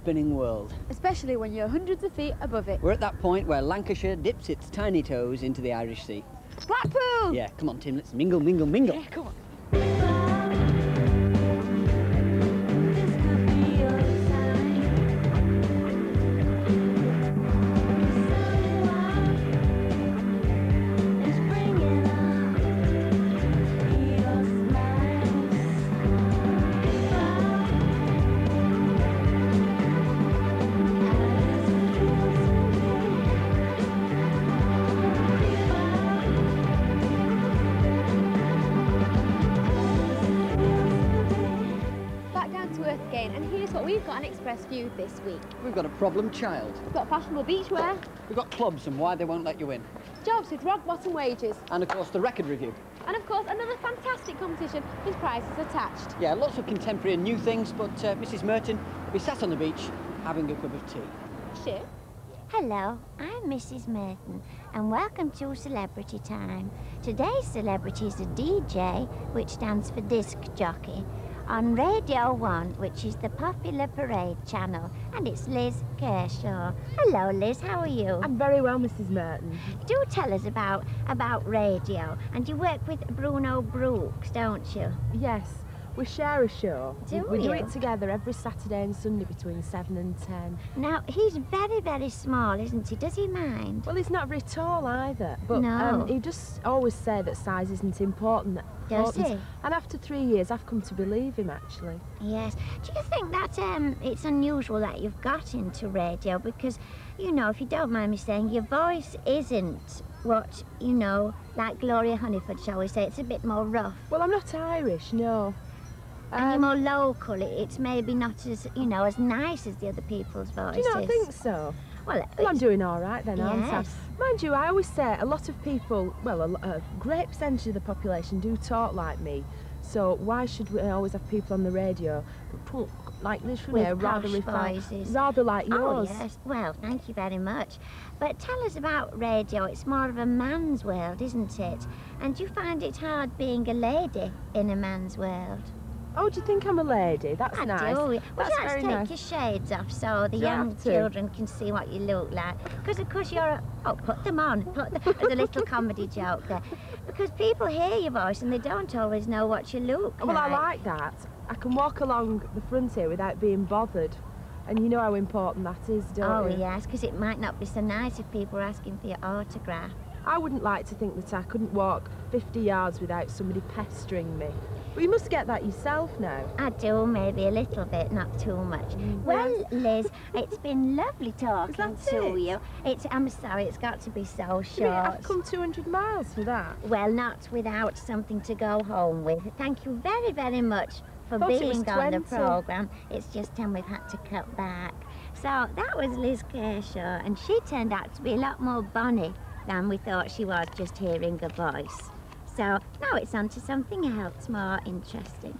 spinning world. Especially when you're hundreds of feet above it. We're at that point where Lancashire dips its tiny toes into the Irish Sea. Blackpool! Yeah, come on, Tim, let's mingle, mingle, mingle. Yeah, come on. We've got an Express View this week. We've got a problem child. We've got fashionable beachwear, We've got clubs and why they won't let you in. jobs with rock bottom wages, And of course, the record review. and of course another fantastic competition with prizes attached. Yeah, lots of contemporary and new things, but uh, Mrs. Merton will be sat on the beach having a cup of tea. Sure. Hello, I'm Mrs. Merton, and welcome to Celebrity Time. Today's celebrity is a DJ, which stands for disc jockey, on Radio 1, which is the popular parade channel, and it's Liz Kershaw. Hello, Liz, how are you? I'm very well, Mrs. Merton. Do tell us about about radio, and you work with Bruno Brookes, don't you? Yes, we share a show. Do we do it together every Saturday and Sunday between 7 and 10. Now, he's very, very small, isn't he? Does he mind? Well, he's not very tall either, but No. um, he just always say that size isn't important. Does he? And after three years, I've come to believe him, actually. Yes. Do you think that um, it's unusual that you've got into radio? Because, you know, if you don't mind me saying, your voice isn't what, you know, like Gloria Hunniford, shall we say. It's a bit more rough. Well, I'm not Irish, no. You're Um, more local. It's maybe not as, you know, as nice as the other people's voices. do you not think so? Well, Well, I'm doing all right then, aren't I? Yes. Mind you, I always say a lot of people, well, a, a great percentage of the population do talk like me. So why should we always have people on the radio talk like this, you know, rather refined, voices. rather like yours? Oh, yours? yes. Well, thank you very much. But tell us about radio. It's more of a man's world, isn't it? And do you find it hard being a lady in a man's world? Oh, do you think I'm a lady? That's I nice. do. Would That's you like to take nice. your shades off so the young children can see what you look like? Because of course you're a... Oh, put them on. Put the, there's a little comedy joke there. Because people hear your voice and they don't always know what you look like. Well, I like. that. I can walk along the front here without being bothered. And you know how important that is, don't Oh, you? yes, because it might not be so nice if people are asking for your autograph. I wouldn't like to think that I couldn't walk 50 yards without somebody pestering me. But you must get that yourself now. I do, maybe a little bit, not too much. Mm, well, Liz, it's been lovely talking to it? you. It's, I'm sorry, it's got to be so short. I've come 200 miles for that? Well, not without something to go home with. Thank you very, very much for Thought it was being on the programme. It's just time we've had to cut back. So that was Liz Kershaw, and she turned out to be a lot more bonny than we thought she was just hearing her voice. So now it's on to something else more interesting.